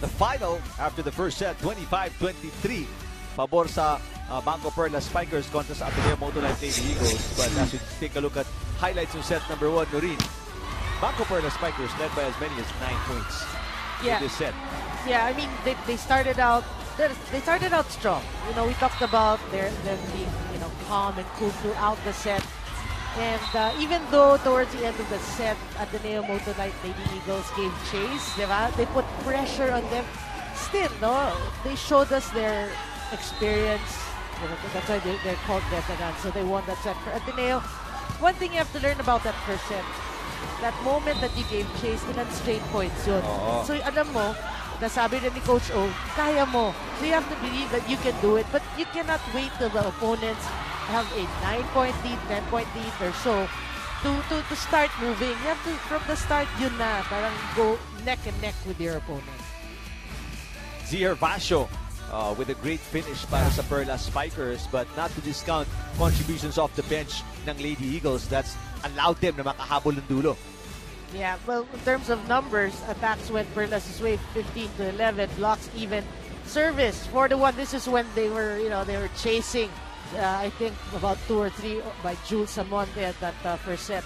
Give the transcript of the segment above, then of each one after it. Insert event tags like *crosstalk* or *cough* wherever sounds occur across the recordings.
the final after the first set, 25-23. Pabor sa uh, BanKo Perla Spikers kontra sa Ateneo Motolite Lady Eagles. But as we take a look at highlights of set number one, Noreen, BanKo Perla Spikers led by as many as nine points Yeah. in this set. Yeah, I mean they, they started out they they started out strong. You know, we talked about their them being you know calm and cool throughout the set. And uh, even though towards the end of the set, Ateneo Motolite Lady Eagles gave chase, they put pressure on them. Still, no, they showed us their experience. That's why they, they're called veterans. So they won that set for Ateneo. One thing you have to learn about that first set, that moment that you gave chase, ilan straight points yun. Oo. So alam mo, nasabi rin ni Coach O, kaya mo. So you have to believe that you can do it, but you cannot wait till the opponents have a 9-point lead, 10-point lead or so to, to, to start moving. You have to, from the start, yun na, parang go neck and neck with your opponent. Dzi Gervacio uh, with a great finish para sa Perla Spikers but not to discount contributions off the bench ng Lady Eagles that's allowed them na makahabol ng dulo. Yeah, well, in terms of numbers, attacks went Perlas' way 15 to 11, blocks even. Service 4 to 1. This is when they were, you know, they were chasing, uh, I think, about two or three by Jules Samonte at that uh, first set.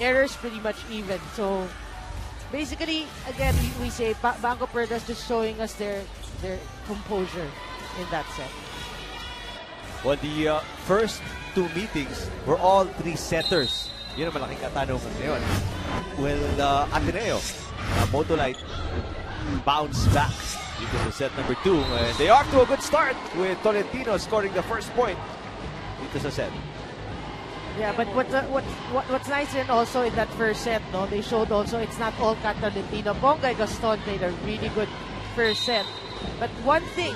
Errors pretty much even. So, basically, again, we, we say ba- BanKo Perlas just showing us their their composure in that set. Well, the uh, first two meetings were all three setters. Yun ang malaking katanungan ngayon. Will uh, Ateneo, uh, Motolite, bounce back into set number two? And they are to a good start with Tolentino scoring the first point dito sa set. Yeah, but what, what, what what's nice in also in that first set, no, they showed also it's not all Catalentino. Ponga Gaston played a really good first set. But one thing,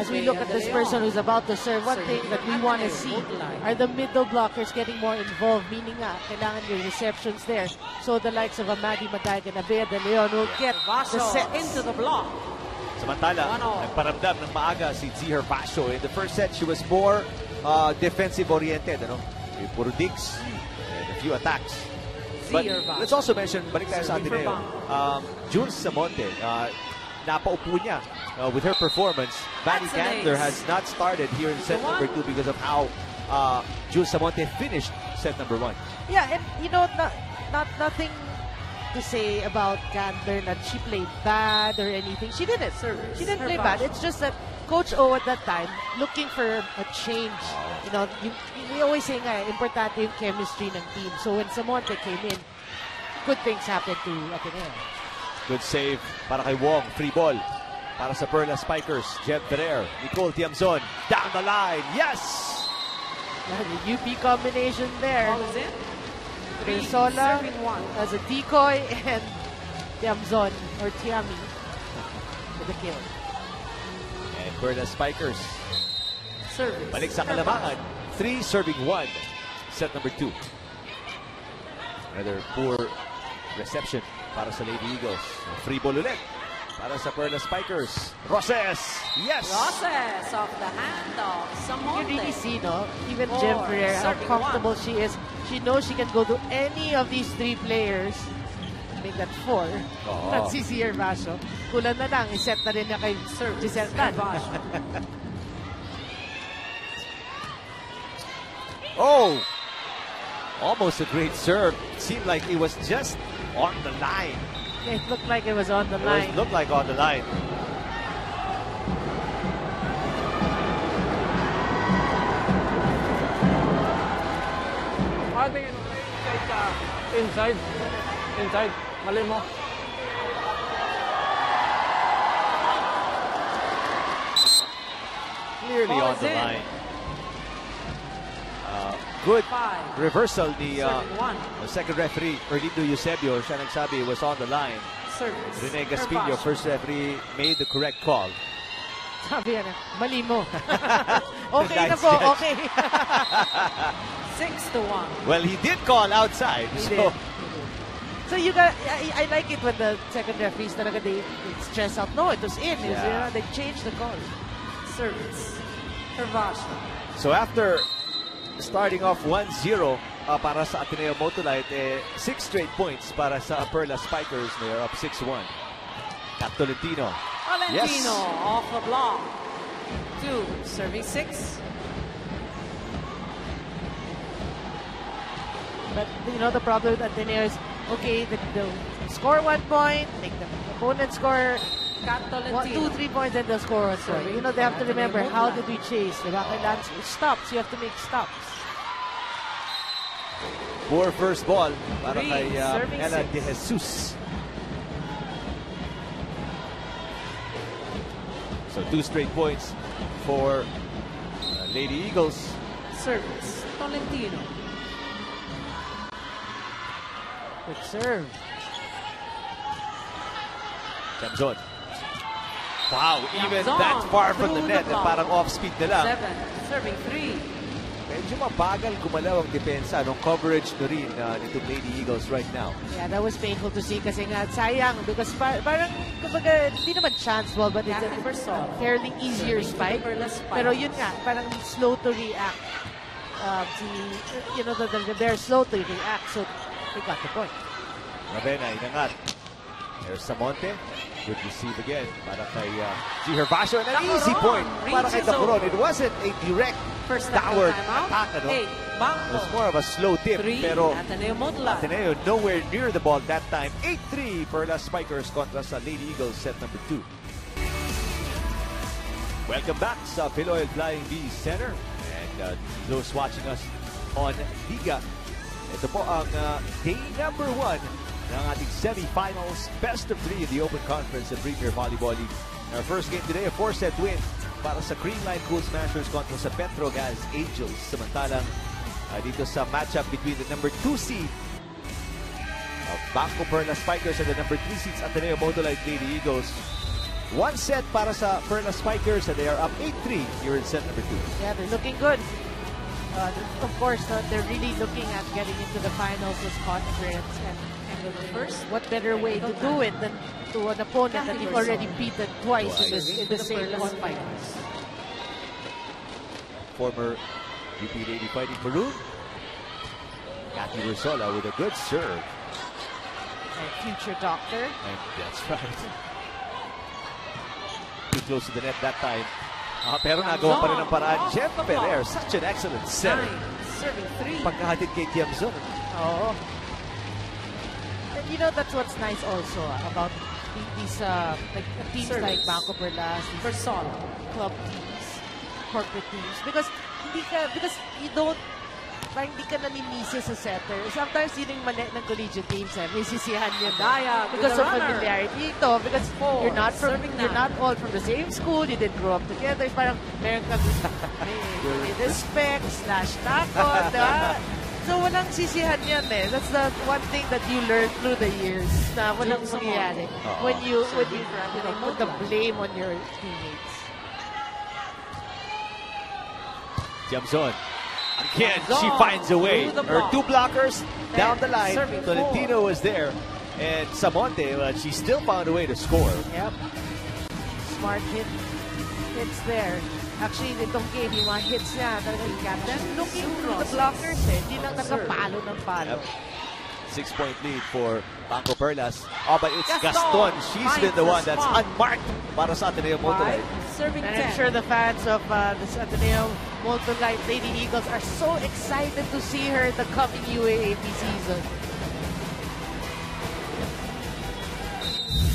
as we look at this person who's about to serve, one thing that we want to see are the middle blockers getting more involved, meaning nga, kailangan yung receptions there. So the likes of Amadi Madag and Abea De Leon will get the set into the block. Samantala, nagparamdam ng maaga si Ziher Basho. In the first set, she was more uh, defensive-oriented. Ano? May Puro digs and a few attacks. But let's also mention, balik tayo sa Serving for Ateneo, um, Jules Samonte, uh, napaupo niya uh, with her performance. Vannie That's an has not started here in set The one. number two because of how uh, Jules Samonte finished set number one. Yeah, and you know, not, not nothing to say about Gandler that she played bad or anything. She didn't. Service. She didn't Her play bad. It's just that Coach O at that time looking for a change. You know, you, we always say nga, importante yung chemistry ng team. So when Samonte came in, good things happened to Ateneo. Good save para kay Wong. Free ball para sa Perla Spikers. Jem Ferrer. Nicole Tiamzon. Down the line. Yes! The UP combination there. Ball is in. Three, serving one. as a decoy *laughs* and Tiamzon or Tiami with the kill. And Perla Spikers. Service. Balik sa Her kalamangan. Three serving one. Set number two. Another poor reception para sa Lady Eagles. Free ball ulit para sa Perla Spikers. Roses! Yes! Process of the hand of You Samonte. really see, no? Even Jem Ferrer, how comfortable she is. She knows she can go to any of these three players. Make that four. Ah. Oo. At si Dzi Gervacio. Kulang na lang, iset na rin niya kay Sir Giselle Tan. *laughs* Oh! Almost a great serve. Seemed like it was just on the line. It looked like it was on the It was, line. looked like on the line. Ate, inside ka. Inside. Mali mo. Clearly Ball on the in. line. Uh, good Five. reversal ni uh, one. the second referee, Erlindo Eusebio, siya nagsabi was on the line. Service. Rene Gaspillo, first referee, made the correct call. Sabi yan, mali mo. *laughs* okay na po, okay. *laughs* Six to one. Well, he did call outside. He so did. So you got, I, I like it when the second referees talaga they, they stress out. No, it was in. It was, Yeah. you know, they changed the call. Service. Gervacio. So after starting off 1-0 uh, para sa Ateneo Motolite, eh, six straight points para sa Perla Spikers. They are up 6-1. Kat Tolentino. Tolentino off the block. Two, serving six. But you know the problem with Ateneo is okay, the, they'll score one point, make the opponent score Cat one, Tolentino. two, three points, and they'll score one point. You know they have to remember how did we chase? Diba? Kailangan stops. You have to make stops. Poor first ball para Three, kay uh, Ella. De Jesus. So two straight points for uh, Lady Eagles. Service. Tolentino. Good serve. Jamzon. Wow, even Jamzon that far from the net, the and parang off-speed na lang. Seven, serving three. Medyo mabagal gumalaw ang depensa nung coverage na rin uh, nitong Lady Eagles right now. Yeah, that was painful to see kasi nga sayang because par- parang kumbaga hindi naman chance ball but it's a fairly easier spike. the. Pero yun nga, parang slow to react. Uh, si, you know, the, the, they're slow to react so they got the point. Ravena inangat. There's Samonte. Good receive again para kay uh, G. Gervacio. And an Dacoron easy point para kay reaches It wasn't a direct First downward attack. Ano? Eight, It was more of a slow tip. Three, Pero Ateneo Motla. Ateneo nowhere near the ball that time. 8-3 for Las Spikers kontra sa Lady Eagles set number 2. Welcome back sa Filoil Flying V Center. And uh, those watching us on Liga. Ito po ang uh, day number 1 ng ating semifinals. Best of 3 in the Open Conference and Premier Volleyball League. Our first game today, a 4-set win para sa Creamline Cool Smashers kontra sa Petro Gazz Angels. Samantalang uh, dito sa matchup between the number 2 seed of BanKo Perla Spikers and the number 3 seeds Ateneo Motolite Lady Eagles. One set para sa Perla Spikers and they are up 8-3 here in set number 2. Yeah, they're looking good. Uh, of course, uh, they're really looking at getting into the finals this conference And the first, what better way to do it than to an opponent that you've already beaten twice in, this, in the same conference. Spikers. Former UP Lady Fighting Maroon. Cathy Rosola with a good serve. And future doctor. And that's right. Too close to the net that time. Ah, pero nagawa pa rin ang paraan. Jem Ferrer, such an excellent serve. Nine, serving three. Pagkahatid kay Tiamzon. Oh. And you know, that's what's nice also about the- these uh, like teams Service. like Banco Perlas, Bersol. club teams, corporate teams. Because hindi ka, because you don't, parang hindi ka naninisi sa setter. Sometimes yun yung mali ng collegiate teams eh. May sisihan yun. Daya because of runner. familiarity. Ito, because Four, you're not from, serving you're not all from the same school, you didn't grow up together. Parang meron kang may, *laughs* may respect slash takot, *laughs* diba? So walang sisihan yan eh. That's the one thing that you learn through the years na walang Jun Samon. mangyayari. Oo. When you, when you, you know, put the blame on your teammates. Tiamzon. Again, she finds a way. through the Her two blockers down the line. serving. Tolentino was there. And Samonte, well, she still found a way to score. Yep. Smart hit. Hits there. Actually, itong game, yung mga hits niya, talagang captain looking through the blockers eh. Hindi lang nakapalo ng palo. Yep. Six-point lead for Banco Perlas. Oh, but it's Gaston. Gaston She's been the one that's unmarked para sa Ateneo Motolite. serving And ten. I'm sure the fans of uh, the Ateneo Multilight Lady Eagles are so excited to see her in the coming UAAP season.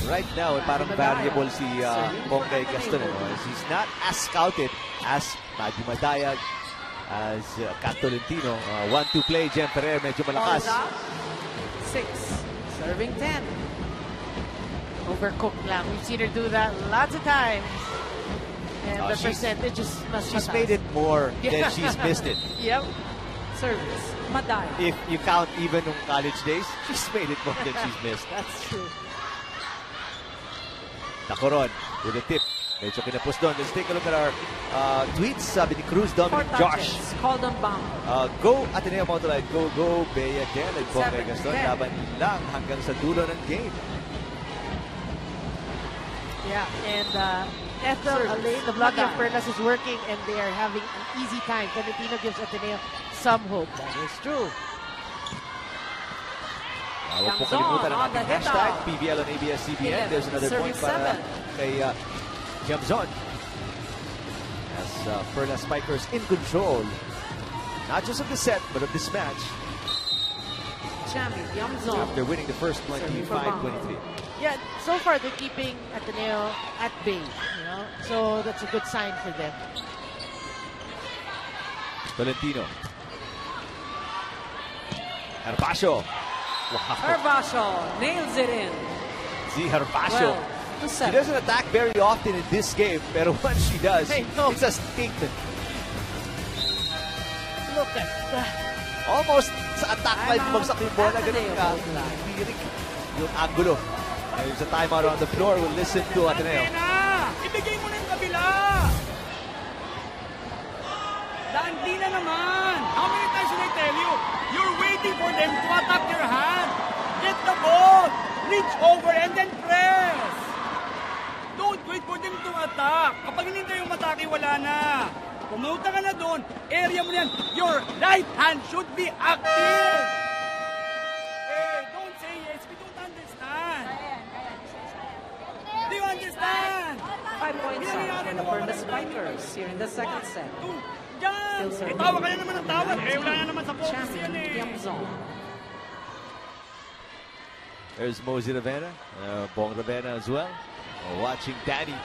Right now, eh, parang variable si uh, Ponggay for Gaston. Ano? He's not as scouted as Maddie Madayag, as uh, Kat Tolentino. Uh, one-two play, Jem Ferrer, medyo malakas. Balls. Six, serving ten. Overcooked lang. We've seen her do that lots of times. And Oh, the percentage is mas She's made it more than Yeah. she's missed it. *laughs* Yep. Service, Madayag. If you count even nung college days, she's made it more than she's missed. That's true. Nakoron with a tip. Medyo kinapos doon. Let's take a look at our uh, tweets. Sabi ni Cruz, Dominic, Josh. called on Bang. Uh, go Ateneo Motolite. Go, go Bea Ken at Bongay Seven, Gaston. ten. Laban lang hanggang sa dulo ng game. Yeah, and uh, Ethel Service. Alain, the blocking of. Perlas is working and they are having an easy time. Tolentino gives Ateneo some hope. That is true. Huwag po Gamzon kalimutan ang on the hashtag. PVL on ABS-CBN. There's another point para kay uh, jumps on. As uh, Perla Spikers in control, not just of the set, but of this match Chami, Yamzon. after winning the first Serving 25-23. Yeah, so far they're keeping Ateneo at bay, you know. So that's a good sign for them. Tolentino. Herbacio. Wow. Gervacio nails it in. See Gervacio. Well, She doesn't attack very often in this game, but *laughs* once she does, Hey, no. it's a statement. Look at that. Almost sa attack Timeout. bumagsak yung bola. Ganun ka. Tirik yung angulo. There's a timeout on the floor. We'll listen to Ateneo. Ibigay mo na yung kabila! Dandi na naman! How many times did I tell you? You're waiting for them to attack your hand! Get the ball! Reach over and then press! Don't wait for them to attack! Kapag hinintay yung matake, wala na! Pumunta ka na doon, area mo yan, your right hand should be active! Hey, don't say yes, we don't understand! Do you understand? Five points up for the Spikers here in the second set. Oh, Diyan! Still serving. Eh, tawa ka na naman ng tawa. Eh, wala na naman sa focus yan eh. There's Mozzy Ravena, uh, Bong Ravena as well. Uh, watching Daddy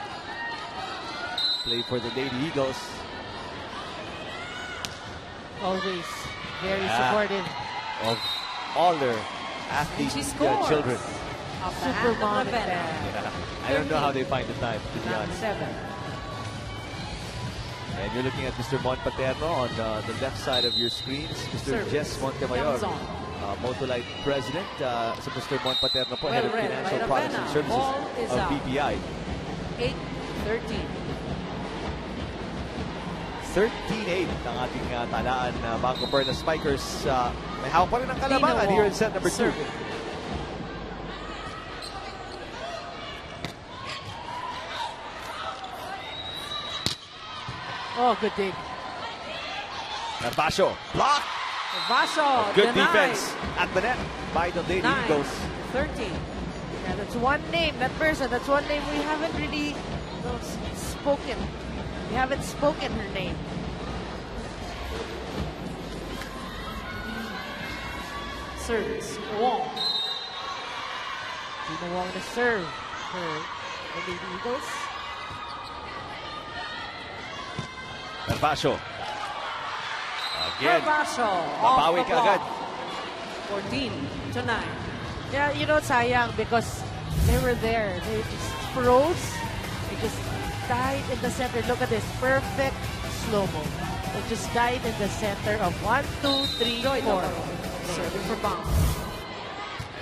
play for the Lady Eagles. Always very Yeah. supportive. of all their And athletes, she their children. Off Super hand mom of and Ravena. dad. Yeah. I don't know how they find the time, to be Nine, honest. seven. And you're looking at Mr. Mon Paterno on uh, the left side of your screens. Mr. Service. Jess Montemayor, uh, Motolite President. Uh, so Mr. Mon Paterno po, Head Well of read Financial by Products and Ravenna. Services of out. BPI. 8, 13. 13-8 ang ating uh, talaan na Bangko Perla Spikers. Uh, may hawak pa rin ang kalamangan Tino here in set number 2. Oh, good dig. Gervacio, block! Vasho Good denied. defense at the net by the Lady 9, Eagles. 13. Yeah, that's one name, that person, that's one name we haven't really spoken. We haven't spoken her name. Service. Wong. Deanna Wong to serve for the Lady Eagles. Herbacio. Again, Vasho. Babawi ka agad. 14 to 9. Yeah, you know, sayang because they were there. They just froze. They just died in the center. Look at this. Perfect slow-mo. They just died in the center of one, two, three, Joy four. Navarro. Serving for Bang.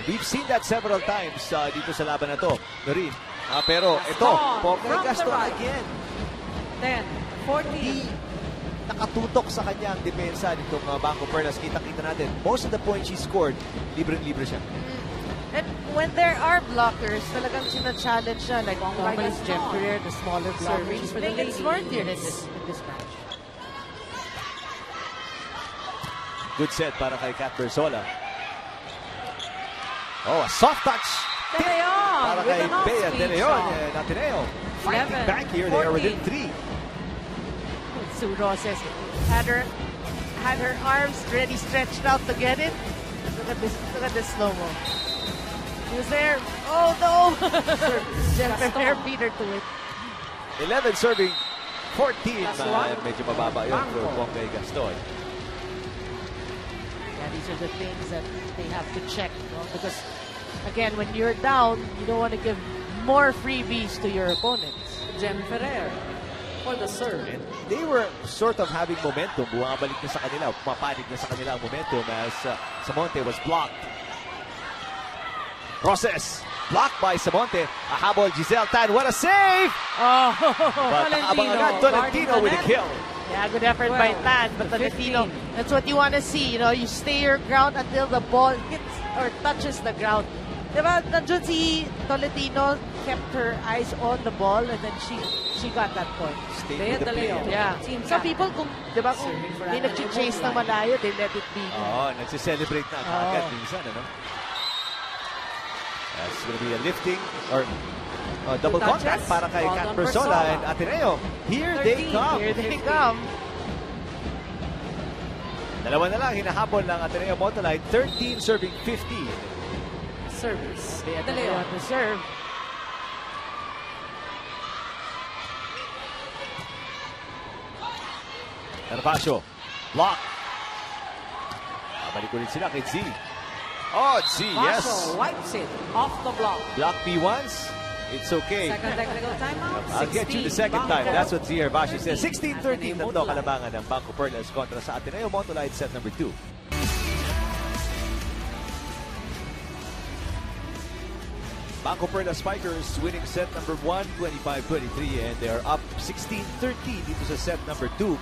We've seen that several times uh, dito sa laban na to. Noreen. Ah, pero ito, Gaston the Gaston right. again. 10, 14. Nakatutok sa kanya ang depensa nitong uh, Bangko Perlas. Kita-kita natin. Most of the points she scored, libre-libre siya. And when there are blockers, talagang sina-challenge siya. Like Bong normally Gaston. Jeff Career, the smaller blockers. Serving She's for the playing it smart here in this, in this match. Good set para kay Kat Bersola. Oh, a soft touch. De Leon Para kay Bea De Leon and Ateneo. Fighting 11, back here. They are within 14. three. Sue Roces had her had her arms ready stretched out to get it. Look at this look at this slow mo. He was there. Oh no! Jeff Gaston. Ferrer beat her to it. 11 serving 14. Plus Uh, medyo mababa yun for BanKo. Gaston. Yeah, these are the things that they have to check. you know, Because again, when you're down, you don't want to give more freebies to your opponents. Jem Ferrer for the serve. And they were sort of having momentum. Bumabalik na sa kanila. Pumapanig na sa kanila ang momentum as uh, Samonte was blocked. Process. Blocked by Samonte. Ahabol Giselle Tan. What a save! Oh, *laughs* But nakabang agad Tolentino with a kill. yeah, good effort by 12 Tan, but 15. that's what you want to see. You know, you stay your ground until the ball hits or touches the ground. Diba, nandun si Tolentino kept her eyes on the ball and then she she got that point. Stay Bea with the. Leon. Yeah. Team Some captain. people, kung, di ba, kung Anthony nag-chase ng malayo, they let it be. Oo, nagsiselebrate na agad Oo. minsan, ano? That's gonna be a lifting or Uh, double Two contact touches. para kay done, Persola and Ateneo. Here they 13. come. Here they come. *laughs* Dalawa na lang, hinahabol ng Ateneo Motolite. 13 serving 15. Service. They want to serve. Carpaccio. Block. Babalik ulit sila kay Z. Oh, Z, yes. Vaso wipes it off the block. Block me once. It's okay. Second technical timeout. I'll get you the second 16, time. That's what Z Herbashi says. 16-13 Ateneo tatlo kalabangan ng Bangko Perlas kontra sa Ateneo Motolite set number 2. Bangko Perlas Spikers winning set number 1, 25-23 and they are up 16-13 dito sa set number 2.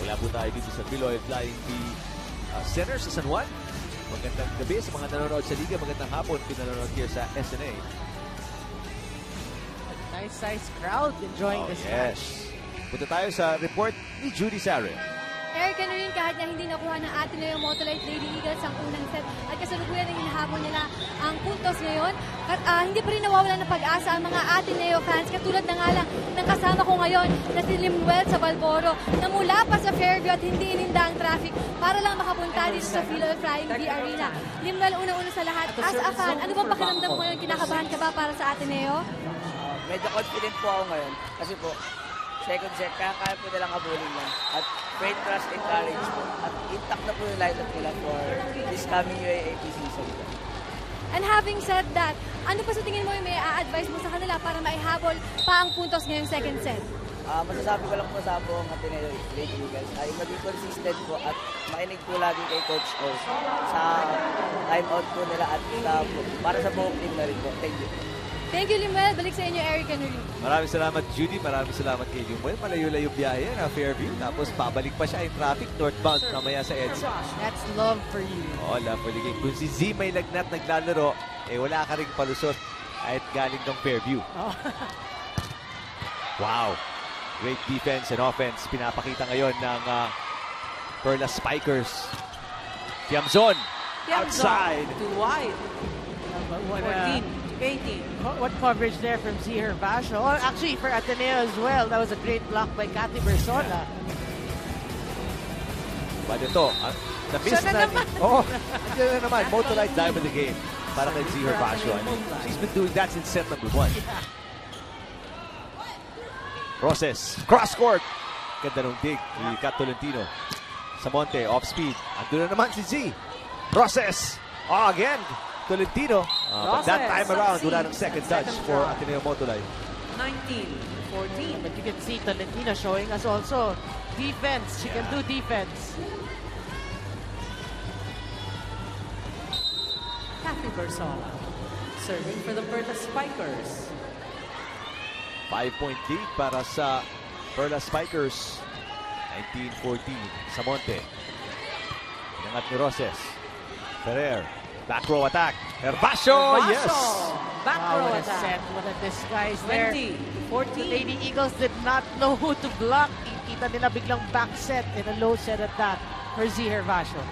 Mula po tayo dito sa Biloy Flying V uh, Center sa San Juan. Magandang gabi sa mga nanonood sa Liga. Magandang hapon pinanonood here sa SNA. Nice size crowd enjoying Oh, this yes. Punta tayo sa report ni Judy Sare. Eric rin kahit na hindi nakuha ng atin na yung Motolite Lady Eagles ang unang set at kasalukuyan na hinahabol nila ang puntos ngayon. At ah, hindi pa rin nawawala ng pag-asa ang mga Ateneo fans katulad na nga lang ng kasama ko ngayon na si Limuel sa Balboro na mula pa sa Fairview at hindi ininda ang traffic para lang makapunta dito sa Philo Flying V Arena. Limuel, una-una sa lahat, as a fan, ano bang pakiramdam mo ngayon? Kinakabahan ka ba para sa Ateneo? Uh, medyo confident po ako ngayon kasi po second set kaya kaya po nilang habulin yan at great trust and courage po at intact na po yung lineup nila for this coming UAAP season. And having said that, ano pa sa tingin mo yung may a-advise mo sa kanila para maihabol pa ang puntos ngayong second set? Ah, masasabi ko lang po sa buong Ateneo Lady Eagles ay maging consistent po at makinig po lagi kay Coach O sa timeout po nila at uh, para sa buong team na rin po. Thank you. Thank you, Limuel. Balik sa inyo, Eric and Rudy. Maraming salamat Judy, maraming salamat kay Limuel. Malayo-layo biyahe na Fairview. Tapos pabalik pa siya in traffic northbound mamaya sa EDSA. That's love for you. Oo, love for the game. Kung si Z may lagnat naglalaro, eh wala ka rin palusot kahit galing ng Fairview. Oh. *laughs* Wow. Great defense and offense pinapakita ngayon ng uh, Perla Spikers. Tiamzon. Tiamzon Outside. To wide. What, 14 18. what, coverage there from Z Gervacio. Oh, actually, for Ateneo as well. That was a great block by Cathy Bersola. But ito, uh, na-miss na na. naman. *laughs* Oo, andyan na naman. Motolite dive of the game para kay Z Gervacio. I mean, she's been doing that since set number one. Roces, cross court. Ganda nung dig ni Kat Tolentino. Samonte, off speed. Andun na naman si Z. Roces. Oh, again. Tolentino. Uh, but that time around, wala ng second touch Second for. Ateneo Motolite. 19 14. But you can see Tolentino showing us also defense. She can do defense. Kathy Bersola. Serving for the Perla Spikers. Five-point lead para sa Perla Spikers. 19-14. Samonte. Inangat ni Roses. Ferrer. Back row attack. Gervacio. Vaso. Yes. Back Wow, row what a attack. set. What a disguise there. 20 The 14. Lady Eagles did not know who to block. Kita nila biglang back set in a low set attack for Z Gervacio.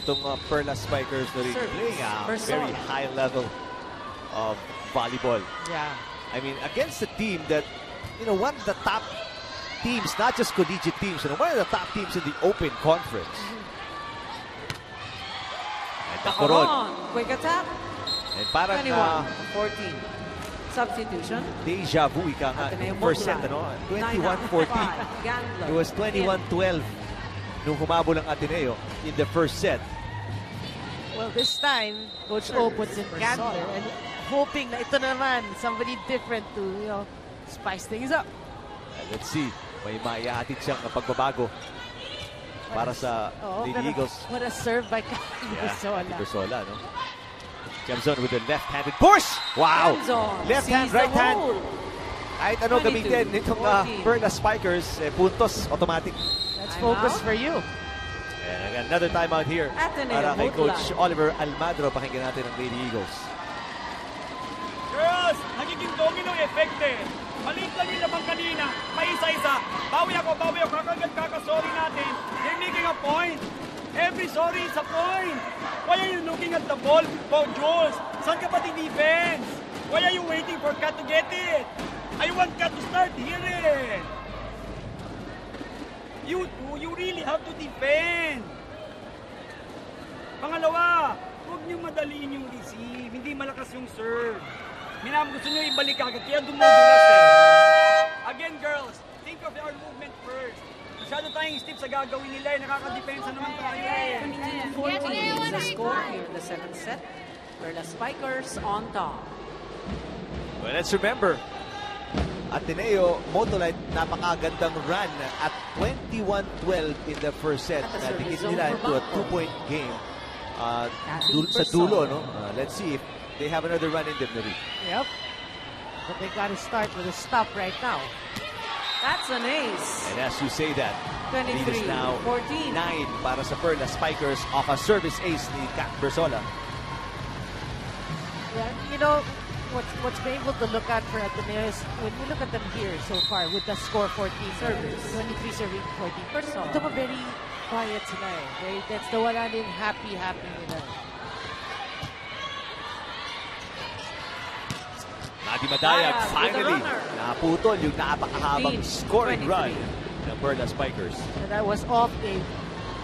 Itong uh, Perla Spikers na rin Service. playing a Bersola. very high level of volleyball. Yeah. I mean, against a team that, you know, one of the top teams, not just collegiate teams, you know, one of the top teams in the Open Conference. And Tacoron. Tacoron. Quick attack. And parang 21 uh, 14. Substitution. deja vu ika nga. First set, ano? 21-14. Gandler. It was 21-12 nung humabol ang Ateneo in the first set. Well, this time, Coach O puts in Candler and hoping na ito naman, somebody different to, you know, spice things up. And let's see, may maiahatid siyang pagbabago para sa Oo, Lady Eagles. What a serve by Cathy Yeah, *laughs* Bersola. Bersola, no? Jamzon with a left-handed push! Wow! Left hand, the right hand. Kahit ano 22, gamitin nitong uh, 14. Perla Spikers, eh, puntos, automatic. Let's Time focus out. for you. And again, another timeout here Ateneo para kay. Coach Oliver Almadro. Pakinggan natin ang Lady Eagles. Girls, nagiging domino effect eh. Maliit lang yung lamang kanina, may isa-isa. Bawi ako, bawi ako, kakagat kakasorry natin. They're making a point. Every sorry is a point. Why are you looking at the ball, Pao Jules? Saan ka pati defense? Why are you waiting for Kat to get it? I want Kat to start here. You two, you really have to defend. Pangalawa, huwag niyo madaliin yung receive. Hindi malakas yung serve. Minam, gusto niyo ibalik agad, kaya dumudulas eh. Again, girls, think of our movement first. Masyado tayong stiff sa gagawin nila eh. Nakakadepensa naman tayo eh. 14 is the score here in the second set. Perla Spikers on top. Well, let's remember, Ateneo Motolite napakagandang run at 21-12 in the first set. The service nila into a two-point game uh, At dul- sa dulo. No? Uh, let's see if they have another run in them, Nuri. Yep. But they got to start with a stop right now. That's an ace. And as you say that, lead is now 14. 9 para sa Perla Spikers off a service ace ni Kat Bersola. Yeah, you know, what's what's been able to look at for Ateneo is when we look at them here so far with the score 14 Service. 23 serving 14. Bersola. Ito pa very quiet sila eh. Very, that's the wala din happy, happy nila. Nadi Madayag, finally, naputol yung napakahabang 15, scoring 23. run ng Perla Spikers. And that was off a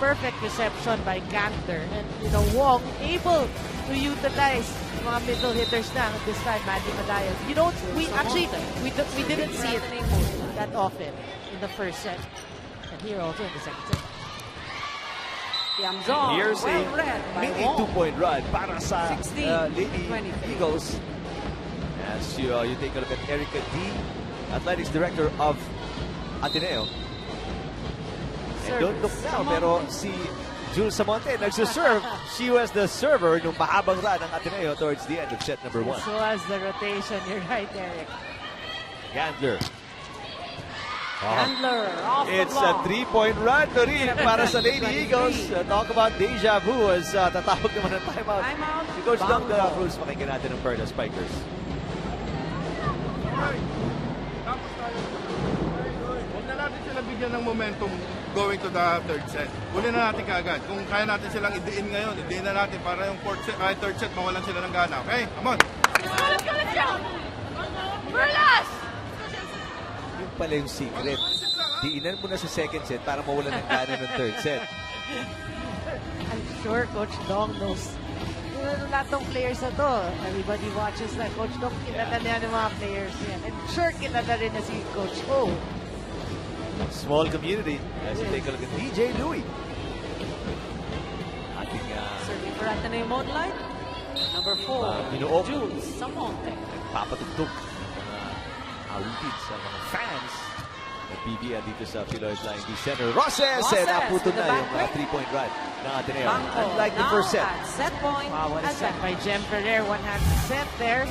perfect reception by Gantler. And, you know, Wong able to utilize mga middle hitters na this time, Mandy Madayag. You don't, we actually, we, do- we didn't see it that often in the first set. And here also in the second set. Tiamzong, Here's well a read by mini two-point run para sa 16, uh, Lady 23. Eagles. As you, uh, you take a look at Erica D, Athletics Director of Ateneo. And don't look now, pero si Jules Samonte nagsuserve. She was the server nung mahabang run ng Ateneo towards the end of set number one. So as the rotation, you're right, Eric. Gandler. Oh, Gandler off the It's a three-point run to rin para sa Lady Eagles. Uh, talk about deja vu as uh, tatawag naman ng timeout. Timeout, Si Coach Dong de la. Cruz, pakinggan natin ng Perla Spikers. Huwag na natin sila bigyan ng momentum going to the third set. Huli na natin kaagad. Kung kaya natin silang idiin ngayon, idiin na natin para yung fourth set, ay third set, mawalan sila ng gana. Okay? Come on! Yun pala yung secret. Diinan mo na sa second set para mawalan ng gana ng third set. I'm sure Coach Dong knows. You know, lahat ng players na to, everybody watches na. Coach Dong, kilala niya ng mga players yan. And sure, kilala rin na si Coach O. Small community. As you take a look at DJ Louie. Ating uh, Serving for Ateneo Motolite. Number four, Uh, binuok. Jules Samonte. papatugtog mga awitin sa mga fans ng PVL dito sa Filoil Flying V Center. Roces! Roces And naputol with the na yung uh, three-point run ng Ateneo. BanKo Unlike the first set. set point. Wow, what a at set by Jem Ferrer. One hand set there.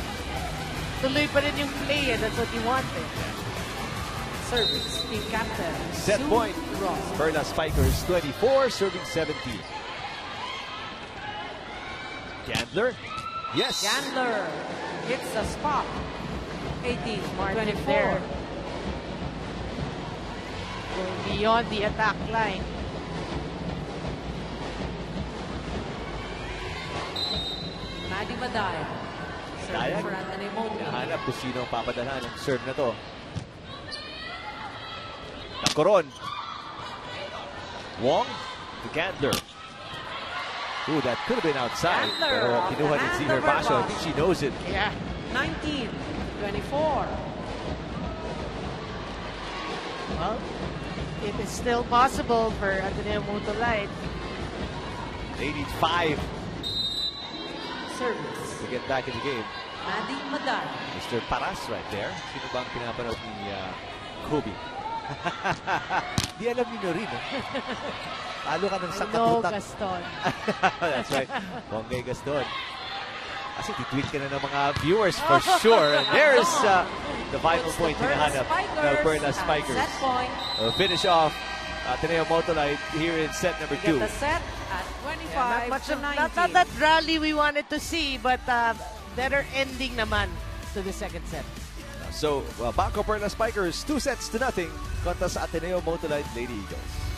Tuloy pa rin yung play. eh. That's what you wanted. Service, team captain. Set Sue point. Ross. Perla Spikers 24, serving 17. Gandler. Yes. Gandler hits the spot. 18, Martin 24. there. Going beyond the attack line. Maddie Madaya. Madaya. For Ateneo Moonlight. Hinahanap kung sino ang papadala ng serve na to. Nakoron. Wong to Gandler. Ooh, that could have been outside. Gandler Pero kinuha ni of Basho. I think she knows it. Yeah. 19, 24. Well, it is still possible for Ateneo Motolite. They need five Service. to get back in the game. Maddie Madaya. Mr. Paras right there. Sino bang pinapanood ni uh, Kobe? *laughs* Di alam niyo rin. Eh. Talo ka ng know, sangkatutak. Gaston. *laughs* That's right. Bonggay Gaston. Kasi titweet ka na ng mga viewers for sure. And there's uh, the final Puts point hinahanap ng at Spikers. Set point. We'll finish off Ateneo Motolite here in set number Get two. the set at 25 Not much to of, 19. not, not that rally we wanted to see, but uh, better ending naman to the second set. So, well, Bangko Perla Spikers, two sets to nothing kontra sa Ateneo Motolite Lady Eagles.